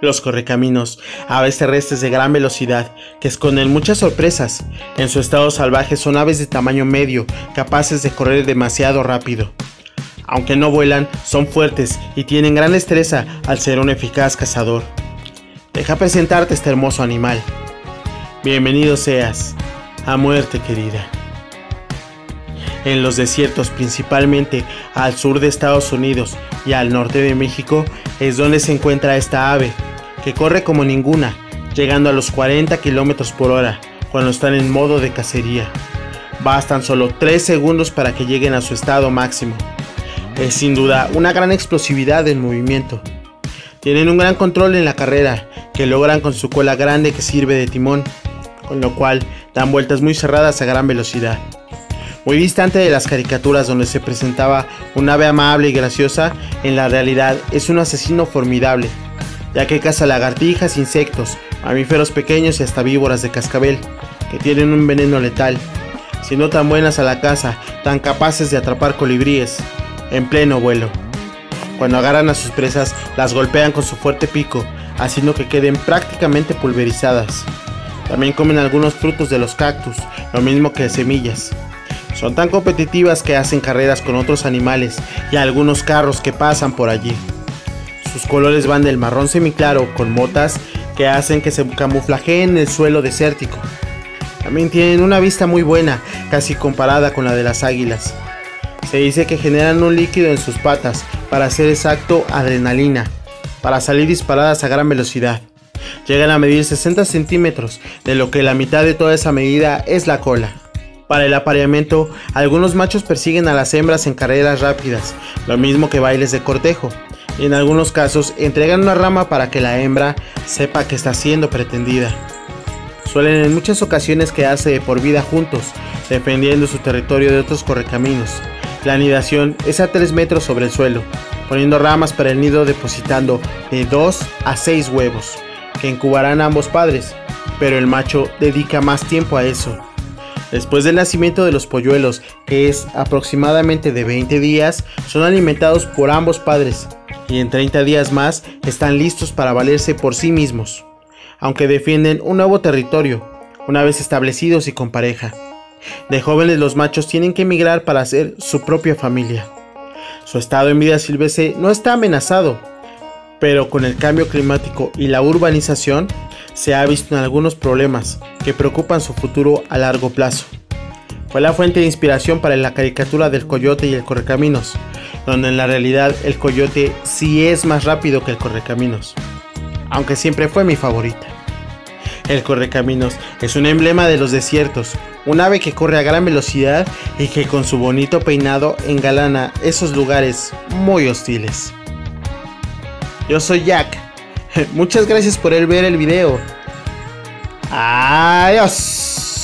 Los correcaminos, aves terrestres de gran velocidad, que esconden muchas sorpresas. En su estado salvaje son aves de tamaño medio, capaces de correr demasiado rápido. Aunque no vuelan, son fuertes y tienen gran destreza al ser un eficaz cazador. Deja presentarte este hermoso animal. Bienvenido seas a muerte querida. En los desiertos, principalmente al sur de Estados Unidos y al norte de México, es donde se encuentra esta ave, que corre como ninguna, llegando a los 40 km por hora cuando están en modo de cacería. Bastan solo 3 segundos para que lleguen a su estado máximo. Es sin duda una gran explosividad en movimiento. Tienen un gran control en la carrera, que logran con su cola grande que sirve de timón, con lo cual dan vueltas muy cerradas a gran velocidad. Muy distante de las caricaturas donde se presentaba un ave amable y graciosa, en la realidad es un asesino formidable, ya que caza lagartijas, insectos, mamíferos pequeños y hasta víboras de cascabel, que tienen un veneno letal, siendo tan buenas a la caza, tan capaces de atrapar colibríes, en pleno vuelo. Cuando agarran a sus presas, las golpean con su fuerte pico, haciendo que queden prácticamente pulverizadas. También comen algunos frutos de los cactus, lo mismo que semillas. Son tan competitivas que hacen carreras con otros animales y algunos carros que pasan por allí. Sus colores van del marrón semiclaro con motas que hacen que se camuflajeen en el suelo desértico. También tienen una vista muy buena, casi comparada con la de las águilas. Se dice que generan un líquido en sus patas, para ser exacto, adrenalina, para salir disparadas a gran velocidad. Llegan a medir 60 centímetros, de lo que la mitad de toda esa medida es la cola. Para el apareamiento, algunos machos persiguen a las hembras en carreras rápidas, lo mismo que bailes de cortejo, y en algunos casos entregan una rama para que la hembra sepa que está siendo pretendida. Suelen en muchas ocasiones quedarse por vida juntos, defendiendo su territorio de otros correcaminos. La anidación es a 3 metros sobre el suelo, poniendo ramas para el nido depositando de 2 a 6 huevos, que incubarán ambos padres, pero el macho dedica más tiempo a eso. Después del nacimiento de los polluelos, que es aproximadamente de 20 días, son alimentados por ambos padres y en 30 días más están listos para valerse por sí mismos, aunque defienden un nuevo territorio, una vez establecidos y con pareja. De jóvenes los machos tienen que emigrar para hacer su propia familia. Su estado en vida silvestre no está amenazado, pero con el cambio climático y la urbanización se ha visto en algunos problemas que preocupan su futuro a largo plazo. Fue la fuente de inspiración para la caricatura del coyote y el correcaminos, donde en la realidad el coyote sí es más rápido que el correcaminos, aunque siempre fue mi favorita. El correcaminos es un emblema de los desiertos, un ave que corre a gran velocidad y que con su bonito peinado engalana esos lugares muy hostiles. Yo soy Jack. Muchas gracias por ver el video. Adiós.